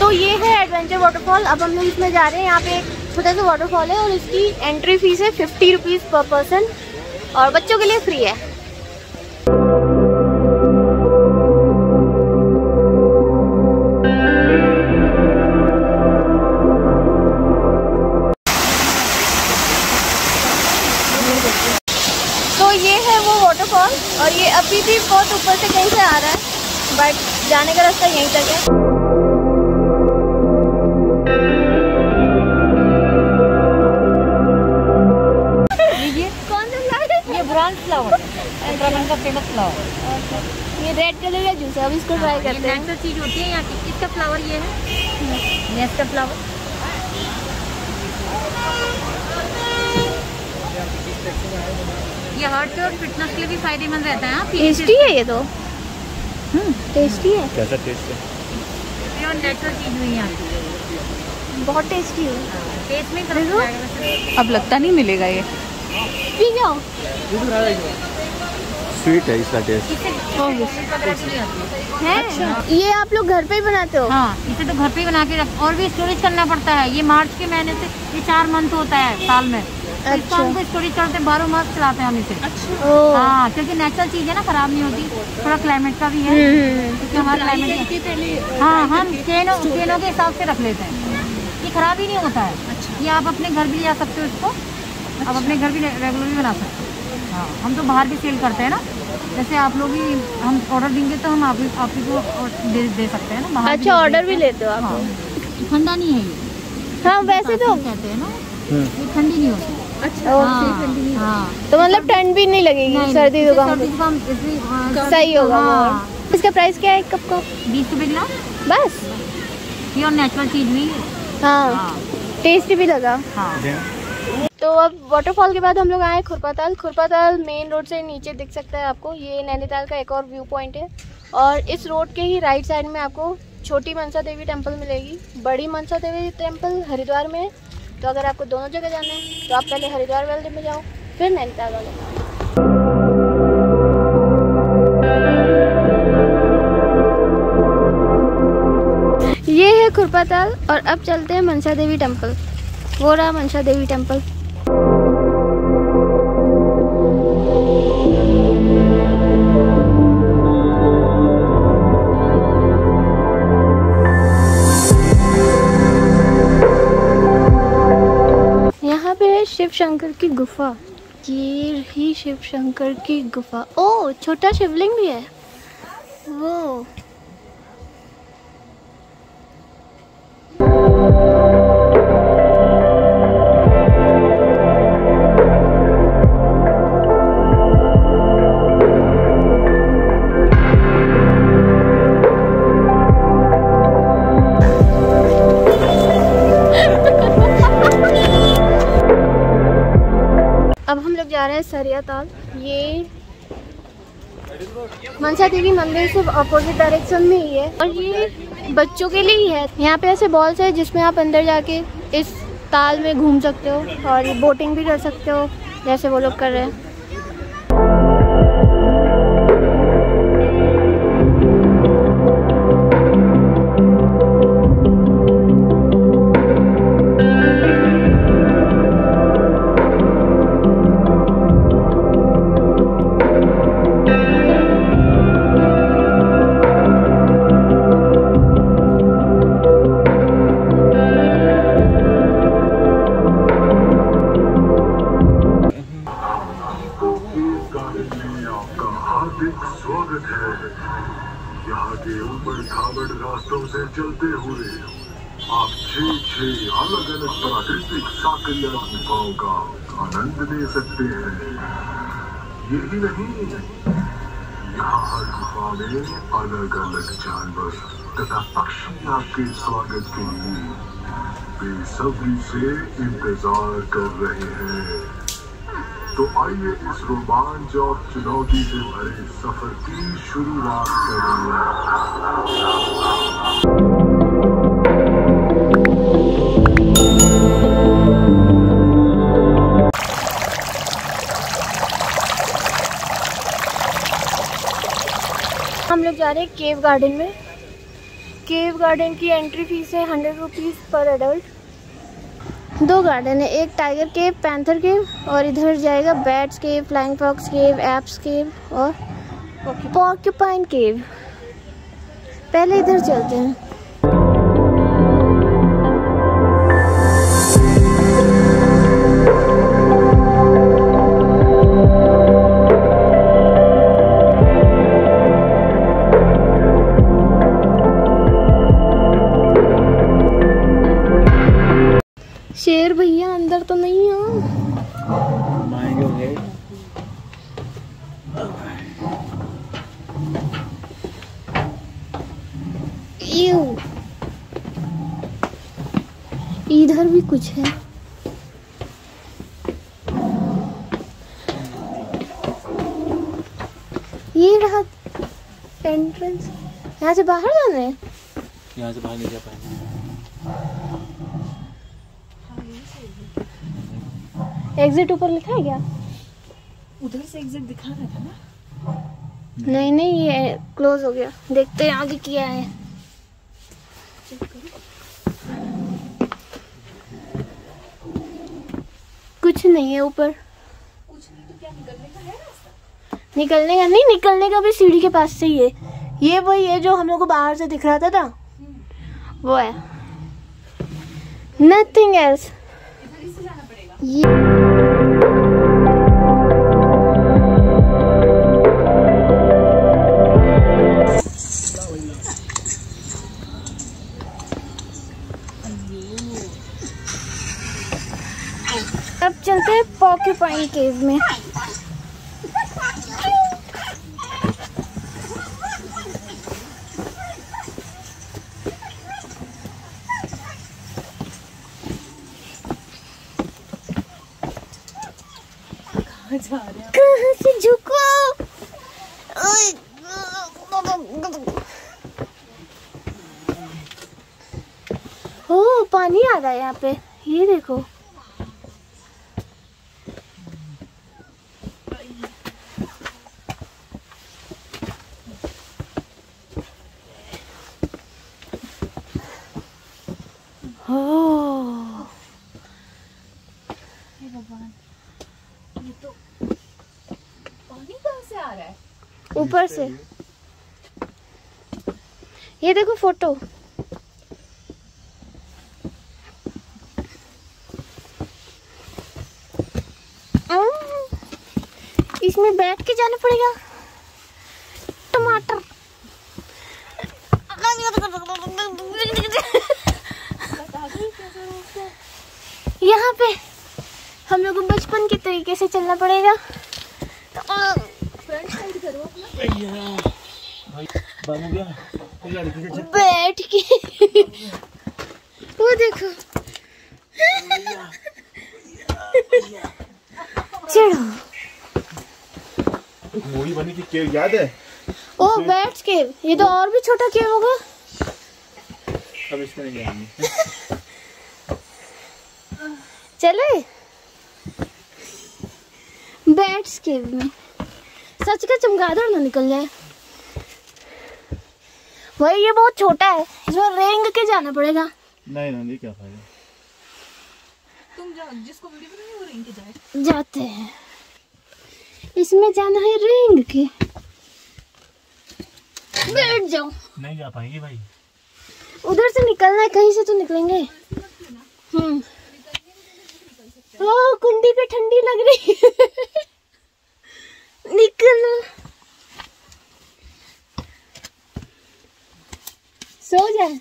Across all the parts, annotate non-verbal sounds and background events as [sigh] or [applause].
तो ये है एडवेंचर वाटरफॉल अब हम लोग इसमें जा रहे हैं. यहाँ पे एक छोटा सा वाटरफॉल है और इसकी एंट्री फ़ीस है फिफ्टी रुपीज़ पर पर्सन और बच्चों के लिए फ्री है. तो ये है वो वाटरफॉल और ये अभी भी बहुत ऊपर से कहीं से आ रहा है बट जाने का रास्ता यहीं तक है। फ्लावर ये ब्रांड फ्लावर उत्तराखंड का फ़ेमस फ्लावर ये रेड कलर का जूस है? अब इसको ट्राई करते हैं। चीज़ होती है यहाँ की। इसका फ्लावर ये है? नेस का फ्लावर ये हार्ट और फिटनेस के लिए भी फ़ायदेमंद रहता है हाँ, टेस्टी है ये तो। हम्म, टेस्टी है। कैसा टेस्ट है? है। बहुत टेस्टी है। टेस्ट में अब लगता नहीं मिलेगा ये। पी जाओ स्वीट है इसका टेस्ट आती। है? है ये आप लोग घर पे ही बनाते हो? हाँ इसे तो घर पे ही बना के रख और भी स्टोरेज करना पड़ता है। ये मार्च के महीने से ये चार मंथ होता है साल में। अच्छा। हमको करते बारह मास चलाते हैं हम इसे हाँ क्योंकि नेचुरल चीज़ है ना खराब नहीं होती। थोड़ा क्लाइमेट का भी है। हम्म, क्योंकि हमारा क्लाइमेट हाँ। हम केनों केनों के हिसाब से रख लेते हैं। ये खराब ही नहीं होता है। ये आप अपने घर भी ले जा सकते हो इसको। आप अपने घर भी रेगुलर भी बना सकते हो। हाँ हम तो बाहर भी सेल करते हैं ना। जैसे आप लोग ही हम ऑर्डर देंगे तो हम आप ही आप ही को दे, दे सकते हैं ना बाहर अच्छा ऑर्डर भी लेते हो आप। हाँ। ठंडा नहीं है ये। हाँ वैसे तो कहते हैं ना। ये ठंडी नहीं होती। अच्छा। हाँ, हाँ। तो मतलब ठंड भी नहीं लगेगी नहीं, सर्दी जुकाम हाँ, सही होगा हाँ और। इसका प्राइस क्या है एक कप का? बीस रुपए ग्राम बस। प्योर नेचुरल चीज़ हुई हाँ। हाँ। टेस्टी भी लगा। हाँ। तो अब वाटरफॉल के बाद हम लोग आए खुरपाताल। खुरपाताल मेन रोड से नीचे दिख सकता है आपको। ये नैनीताल का एक और व्यू पॉइंट है। और इस रोड के ही राइट साइड में आपको छोटी मनसा देवी टेंपल मिलेगी। बड़ी मनसा देवी टेंपल हरिद्वार में है। तो अगर आपको दोनों जगह जाना है तो आप पहले हरिद्वार वाले में जाओ, फिर नैनीताल वाले में ये है खुरपाताल और अब चलते हैं मनसा देवी टेंपल वो रहा मनसा देवी टेंपल शंकर की गुफा। ये ही शिव शंकर की गुफा। ओ, छोटा शिवलिंग भी है। वो। जा रहे हैं सरिया ताल। ये मनसा देवी मंदिर से अपोजिट डायरेक्शन में ही है। और ये बच्चों के लिए ही है। यहाँ पे ऐसे बॉल्स है जिसमें आप अंदर जाके इस ताल में घूम सकते हो और बोटिंग भी कर सकते हो, जैसे वो लोग कर रहे हैं। यहाँ हर में अलग अलग जानवर तथा पक्षी आपके स्वागत के लिए बेसब्री से इंतज़ार कर रहे हैं। तो आइए इस रोमांच और चुनौती से भरे सफ़र की शुरुआत करें। जा रहे हैं केव गार्डन में। केव गार्डन की एंट्री फ़ीस है हंड्रेड रुपीज़ पर एडल्ट दो गार्डन है एक टाइगर केव पैंथर केव और इधर जाएगा bats cave flying fox cave apes cave और पॉक्यूपाइन केव पहले इधर चलते हैं। भैया अंदर तो नहीं हो। इधर भी कुछ है। ये रहा एंट्रेंस यहाँ से बाहर जाना है? यहाँ से बाहर नहीं जा पाएँगे। एग्जिट ऊपर लिखा है क्या? उधर से एग्जिट दिखा रहा था ना। नहीं नहीं ये क्लोज हो गया। देखते हैं आगे क्या है। कुछ नहीं है ऊपर। निकलने का नहीं निकलने का भी सीढ़ी के पास से ही है। ये वही है जो हम लोग को बाहर से दिख रहा था ना। वो है। नथिंग एल्स ये पॉक्यूपाइन केव में। कहाँ से झुको? ओ, पानी आ रहा है यहाँ पे। ये देखो ओ पानी कहाँ से आ रहा है ऊपर से। ये देखो फ़ोटो। इसमें बैठ के जाना पड़ेगा। टमाटर। यहाँ पे हम लोग को बचपन के तरीके से चलना पड़ेगा। साइड बैठ के। वो देखो। चढ़ो। मूवी बनी थी केव याद है ओ, बैठ के। ये तो और भी छोटा केव होगा। अब इसमें नहीं जाएँगे चले। बैट्स केव में सच का चमगादड़ ना निकल जाए। भाई ये बहुत छोटा है इसमें रेंग के जाना पड़ेगा। नहीं नहीं क्या फ़ायदा? तुम जा जिसको वीडियो बनानी वो रेंग के जाए। जाते हैं। इसमें जाना है रेंग के। बैठ जाओ। नहीं जा पाएँगे भाई। उधर से निकलना है कहीं से तो निकलेंगे। हम्म। ओ कुंडी पे ठंडी लग रही है। निकलो सो जाए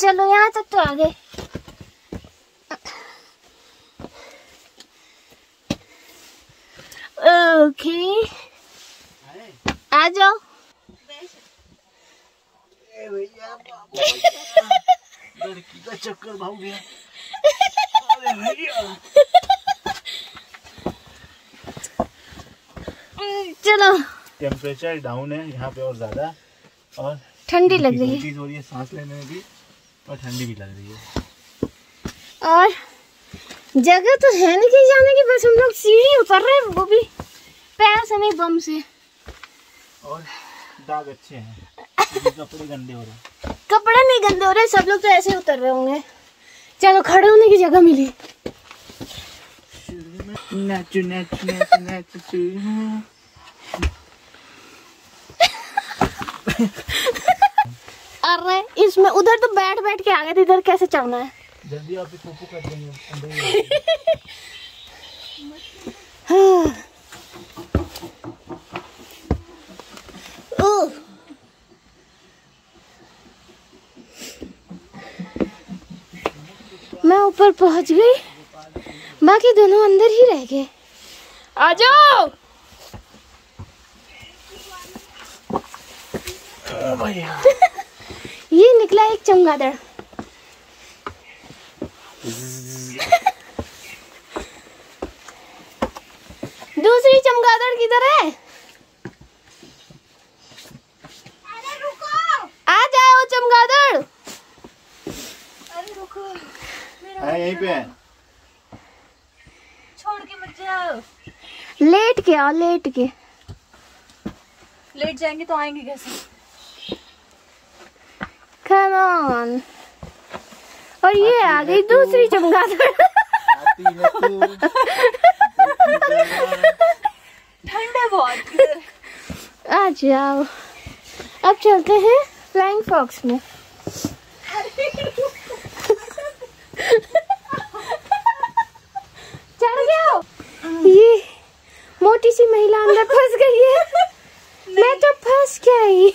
चलो यहाँ तक तो आ गए ओके आ जाओ लड़की का चक्कर भाग गया। [laughs] अरे भैया। चलो। टेम्परेचर डाउन है यहाँ पे और ज़्यादा। और ठंडी लग रही है। डिफिकल्टीज हो रही है सांस लेने में भी और ठंडी भी लग रही है। और जगह तो है नहीं कहीं जाने की बस हम लोग सीढ़ी उतर रहे हैं वो भी पैर से नहीं बम से। और दाग अच्छे हैं कपड़े गंदे हो रहे हैं। कपड़े नहीं गंदे हो रहे सब लोग तो ऐसे ही उतर रहे होंगे। चलो खड़े होने की जगह मिली। नाचो नाचो नाचो नाचो अरे इसमें उधर तो बैठ बैठ के आ गए थे इधर कैसे चढ़ना है? जल्दी आप कर देंगे ही ओह मैं ऊपर पहुँच गई। बाकी दोनों अंदर ही रह गए। आ जाओ। [laughs] ये निकला एक चमगादड़। [laughs] दूसरी चमगादड़ किधर है आ जाओ चमगादड़ है यहीं पे? है छोड़ के मत जाओ। लेट के आओ लेट के। लेट जाएँगे तो आएँगे कैसे? कम ऑन और ये आ गई दूसरी चमगादड़। आती ठंड है बहुत। आ जाओ। अब चलते हैं फ्लाइंग फॉक्स में चढ़ गया ये मोटी सी महिला अंदर फंस गई है। [laughs] मैं तो फंस गई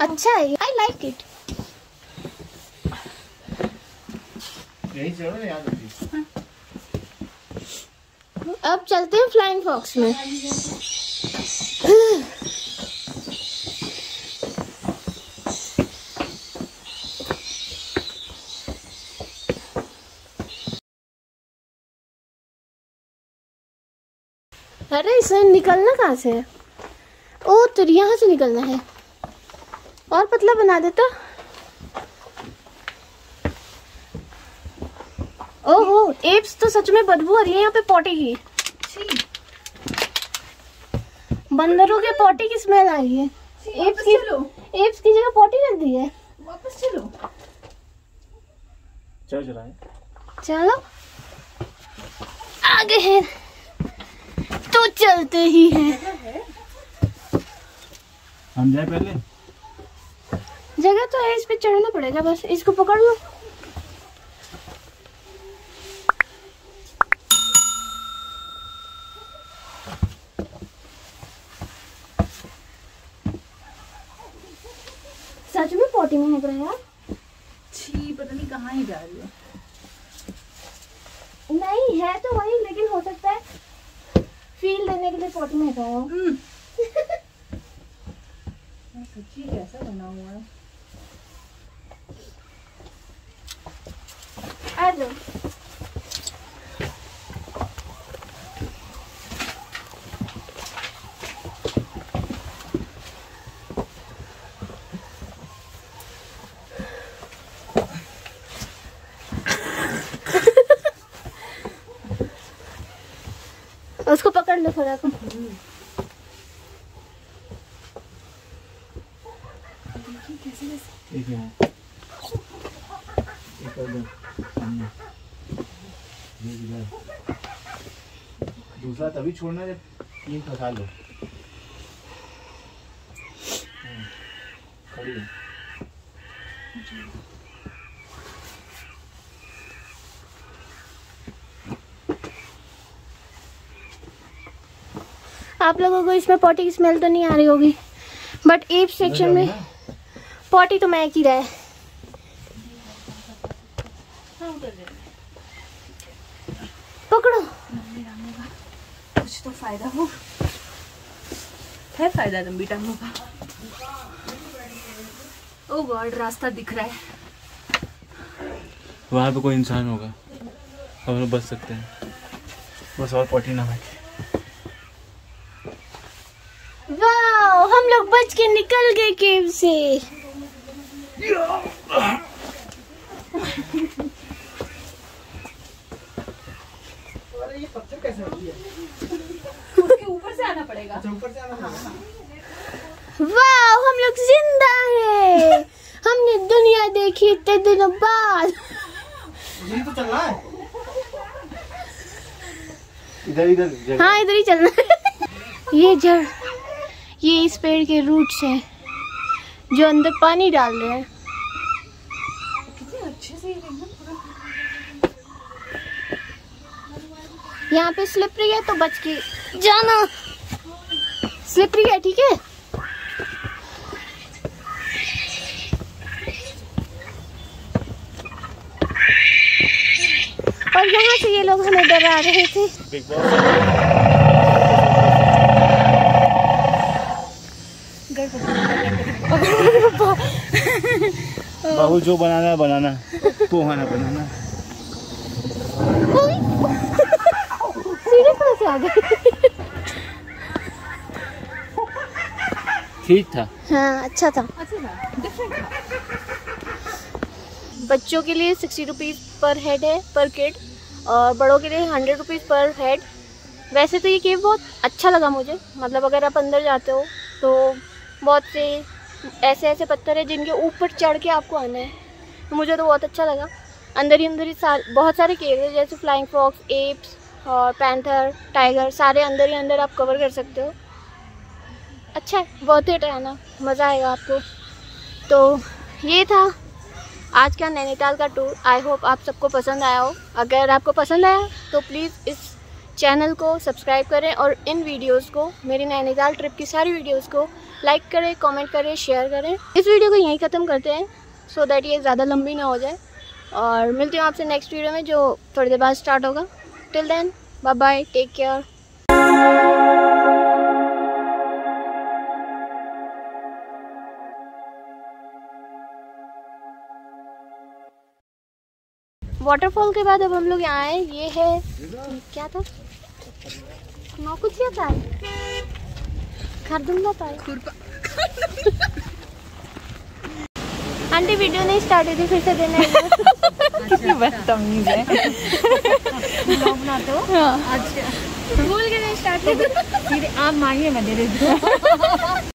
अच्छा है आई लाइक इट अब चलते हैं फ्लाइंग फॉक्स में। अरे इसे निकलना कहाँ से? है ओ तो यहाँ से निकलना है। और पतला बना देता ओहो एप्स तो सच में बदबू आ रही है यहाँ पे पोटी की। बंदरों के पोटी की स्मेल आ रही है। एप्स की एप्स की जगह पोटी रख दी है। वापस चलो। चलो चलाए चलो। आगे है। तो चलते ही हैं। हम जाए पहले? जगह तो है इस पे चढ़ना पड़ेगा बस इसको पकड़ लो। सच में पोटी में निक रहा है यार। छी पता नहीं कहाँ ही जा रही है। नहीं है तो वही लेकिन हो सकता है फील देने के लिए पोटी में सच्ची कैसा बना हुआ है आ जाओ पकड़ लो थोड़ा सामने ये दूसरा तभी छोड़ना जब तीन फंसा लो। आप लोगों को इसमें पॉटी की स्मेल तो नहीं आ रही होगी बट एप सेक्शन में पॉटी तो महक ही रहा। है पकड़ो। कुछ तो फ़ायदा हो। है फ़ायदा लंबी टांगों का ओ गॉड रास्ता दिख रहा है। वहाँ पे कोई इंसान होगा। हम लोग बच सकते हैं। बस और पॉटी ना बैठे हम लोग बच के निकल गए केव से। ऊपर से आना पड़ेगा। वाह हम लोग ज़िंदा हैं। हमने दुनिया देखी इतने दिनों बाद। तो चल रहा है। इधर इधर हाँ इधर ही चलना है। ये जड़। ये इस पेड़ के रूट्स हैं, जो अंदर पानी डाल रहे हैं। यहाँ पे स्लिपरी है तो बच के जाना। स्लिपरी है, ठीक है? और यहाँ से ये लोग हमें डरा रहे थे। बहू जो बनाना है बनाना पोहा ना बनाना ठीक था? हाँ अच्छा था। बच्चों के लिए सिक्सटी रुपीज़ पर हेड है पर किड और बड़ों के लिए हंड्रेड रुपीज़ पर हेड वैसे तो ये केव बहुत अच्छा लगा मुझे। मतलब अगर आप अंदर जाते हो तो बहुत से ऐसे ऐसे पत्थर है जिनके ऊपर चढ़ के आपको आना है। तो मुझे तो बहुत अच्छा लगा। अंदर ही अंदर ही सार, बहुत सारे केव है जैसे फ्लाइंग फॉक्स एप्स और पैंथर टाइगर सारे अंदर ही अंदर आप कवर कर सकते हो। अच्छा है बहुत ही आना मज़ा आएगा आपको। तो ये था आज का नैनीताल का टूर आई होप आप सबको पसंद आया हो। अगर आपको पसंद आया तो प्लीज़ इस चैनल को सब्सक्राइब करें और इन वीडियोस को मेरी नैनीताल ट्रिप की सारी वीडियोस को लाइक करें कमेंट करें शेयर करें। इस वीडियो को यहीं ख़त्म करते हैं सो so दैट ये ज़्यादा लंबी ना हो जाए। और मिलती हूँ आपसे नेक्स्ट वीडियो में, जो थोड़ी देर बाद स्टार्ट होगा। Till then bye bye take care waterfall के बाद अब हम लोग यहाँ आए, ये है, क्या था? नौ कुछ क्या था आंटी वीडियो नहीं स्टार्ट हुई थी फिर से देना है कितनी बदतमीज है तो आज भूल के नहीं स्टार्ट आप मांगिए मैं दे देती हूँ